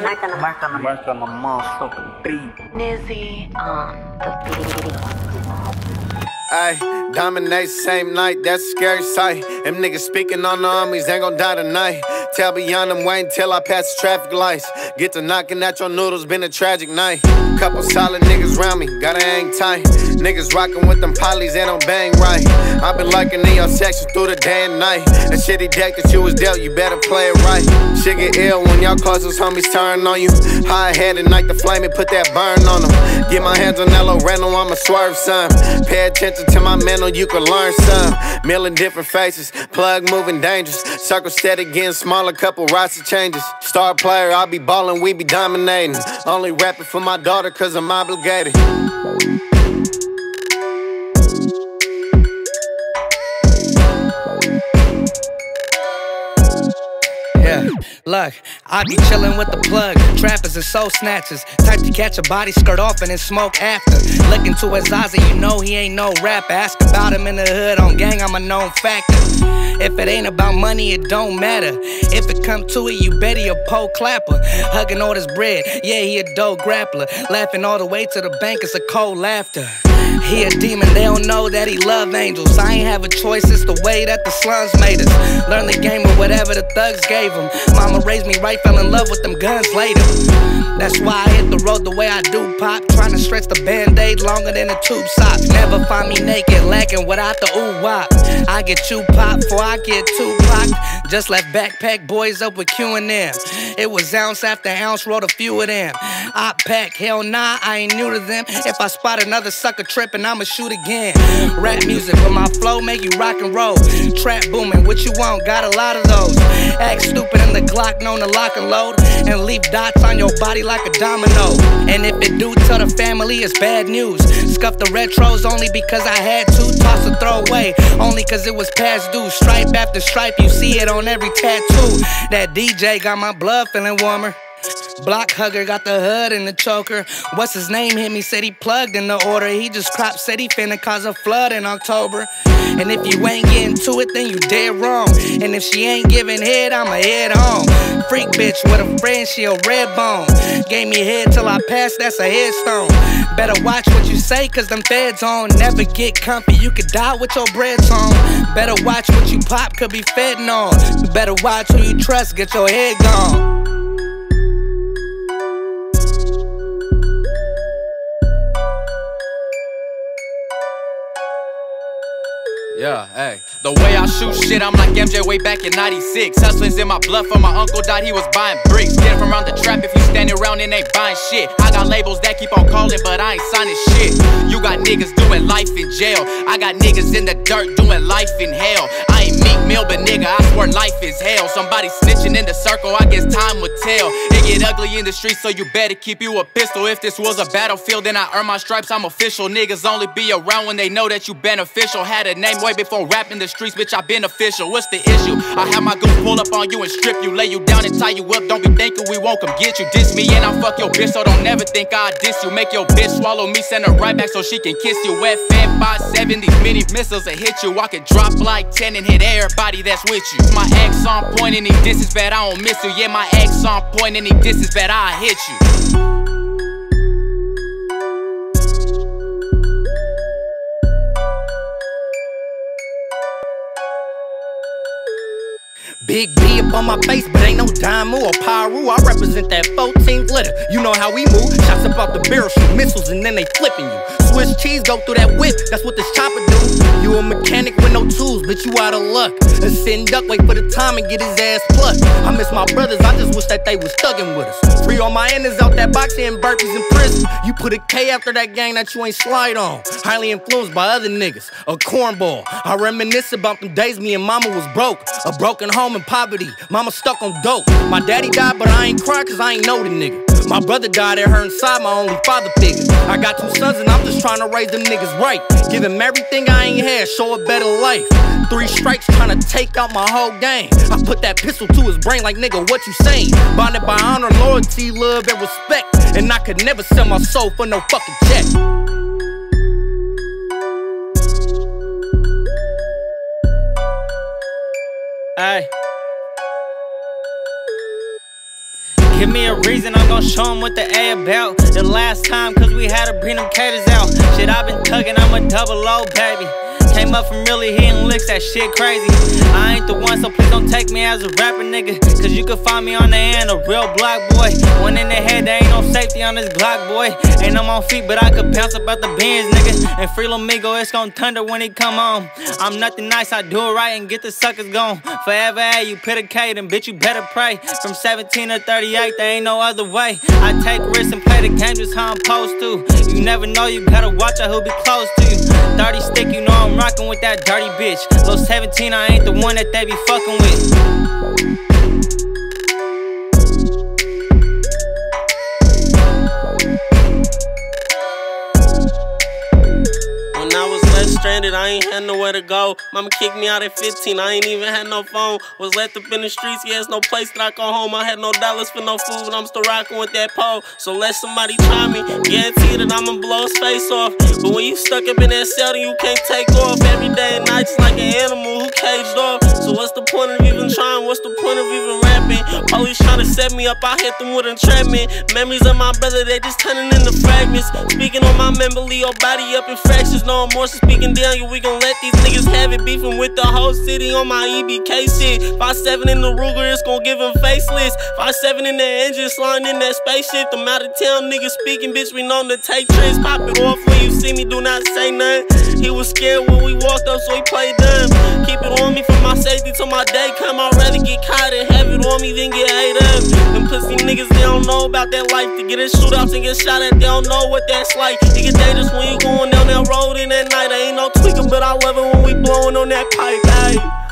On the, beat. Nizzy. Ayy, dominate same night, that's a scary sight. Them niggas speaking on the armies, ain't gon' die tonight. Tell beyond them waiting till I pass the traffic lights. Get to knocking at your noodles, been a tragic night. Couple solid niggas round me, gotta hang tight. Niggas rockin' with them polys, and don't bang right. i been lurking in your section through the day and night. That shitty deck that you was dealt, you better play it right. Shit get ill when y'all closest homies turn on you. High headed, night the flame and put that burn on them. Get my hands on Nello Randall, I'm a swerve son. Pay attention to my mental, you can learn some. Million different faces, plug moving dangerous. Circle steady, getting smaller, couple roster changes. Star player, I be ballin', we be dominating. Only rapping for my daughter, cause I'm obligated. Look, I be chillin' with the plug. Trappers and soul snatchers. Type to catch a body skirt off and then smoke after. Look into his eyes and you know he ain't no rapper. Ask about him in the hood on gang, I'm a known factor. If it ain't about money, it don't matter. If it come to it, you bet he a pole clapper. Hugging all this bread, yeah, he a dope grappler. Laughing all the way to the bank, it's a cold laughter. He a demon, they don't know that he love angels. I ain't have a choice, it's the way that the slums made us. Learn the game of whatever the thugs gave him. Mama raised me right, fell in love with them guns later. That's why I hit the road the way I do, pop. Trying to stretch the band aid longer than a tube sock. Never find me naked, lacking without the ooh wop. I get you pop before I get too pop. Just left backpack boys up with Q and M. It was ounce after ounce, wrote a few of them. I pack, hell nah, I ain't new to them. If I spot another sucker tripping, I'ma shoot again. Rap music, but my flow make you rock and roll. Trap booming, what you want? Got a lot of those. Act stupid in the Glock, known to lock and load, and leave dots on your body like a domino. And if it do, tell the family it's bad news. Scuff the retros only because I had to. Toss a throwaway only cause it was past due. Stripe after stripe, you see it on every tattoo. That DJ got my blood feeling warmer. Block hugger got the hood and the choker. What's his name hit me? Said he plugged in the order. He just cropped, said he finna cause a flood in October. And if you ain't getting to it, then you dead wrong. And if she ain't giving head, I'ma head home. Freak bitch with a friend, she a red bone. Gave me head till I passed, that's a headstone. Better watch what you say, cause them feds on. Never get comfy, you could die with your bread on. Better watch what you pop, could be fed on. Better watch who you trust, get your head gone. Yeah, hey. The way I shoot shit, I'm like MJ way back in 96. Hustling's in my blood for my uncle died, he was buying bricks. Get from around the trap if you standing around and ain't buying shit. I got labels that keep on calling, but I ain't signing shit. You got niggas doing life in jail. I got niggas in the dirt doing life in hell. I ain't Meek Mill, but nigga, I swear life is hell. Somebody snitching in the circle, I guess time will tell. It get ugly in the streets, so you better keep you a pistol. If this was a battlefield, then I earn my stripes, I'm official. Niggas only be around when they know that you beneficial. Had a name way before rapping the streets, bitch, I been official. What's the issue? I have my goons pull up on you and strip you, lay you down and tie you up. Don't be thinking we won't come get you. Diss me and I'll fuck your bitch, so don't never think I diss you. Make your bitch swallow me, send her right back so she can kiss you. Wet fan 5 these mini missiles that hit you. I can drop like 10 and hit everybody that's with you. My ex on point, any distance bad, I don't miss you. Yeah, my ex on point, any distance bad, I hit you. Big B up on my face, but ain't no Damu or Piru. I represent that 14 glitter. You know how we move. Shots off the barrel, shoot missiles, and then they flipping you. Swiss cheese go through that whip, that's what this chopper do. You a mechanic with no tools, but you out of luck. A sitting duck, wait for the time and get his ass plucked. I miss my brothers, I just wish that they was thugging with us. Free all my enemies out that box and burpees in prison. You put a K after that gang that you ain't slide on. Highly influenced by other niggas, a cornball. I reminisce about them days me and mama was broke. A broken home in poverty, mama stuck on dope. My daddy died, but I ain't cry cause I ain't know the nigga. My brother died at her inside, my only father figure. I got two sons and I'm just trying to raise them niggas right. Give them everything I ain't had, show a better life. Three strikes trying to take out my whole game. I put that pistol to his brain like nigga, what you saying? Bonded by honor, loyalty, love, and respect. And I could never sell my soul for no fucking check. Hey. Give me a reason, I'm gon' show him what the A about. The last time, cause we had to bring them caters out. Shit, i been tugging, I'm a double O, baby. Came up from really hitting licks, that shit crazy. I ain't the one, so please don't take me as a rapper, nigga. Cause you can find me on the end, a real block boy. One in the head, there ain't no safety on this Glock, boy. Ain't no on feet, but I could bounce about the bins, nigga. And free Lamigo, it's gon' thunder when he come on. I'm nothing nice, I do it right and get the suckers gone. Forever, hey, you predicate, and bitch, you better pray. From 17 to 38, there ain't no other way. I take risks and play the game just how I'm supposed to. You never know, you gotta watch out who be close to you. 30 stick, you know I'm rockin' with that dirty bitch. Low 17, I ain't the one that they be fucking with. Stranded, I ain't had nowhere to go. Mama kicked me out at 15, I ain't even had no phone. Was left up in the streets, yeah, it's no place that I go home. I had no dollars for no food, but I'm still rocking with that pole. So let somebody try me, guarantee that I'ma blow his face off. But when you stuck up in that cell, you can't take off. Every day and night, just like an animal who caged off. So what's the point of even trying? What's the point of even rapping? Always trying to set me up, I hit them with entrapment. Memories of my brother, they just turning into fragments. Speaking on my memory, your body up in fractions. No more so speaking down, you we gon' let these niggas have it. Beefing with the whole city on my EBK shit. 5-7 in the Ruger, it's gon' give him faceless. 5-7 in the engine, sliding in that spaceship. Them out of town niggas speaking, bitch, we known to take trips. Pop it off when you see me, do not say nothing. He was scared when we walked up, so he played dumb. Keep it on me for my safety till my day come. I'd rather get caught and have it on me than get ate up. Them pussy niggas, they don't know about that life. To get in shootouts and get shot at, they don't know what that's like. It get dangerous when you going down that road in that night. I ain't no tweaker, but I love it when we blowing on that pipe, ayy.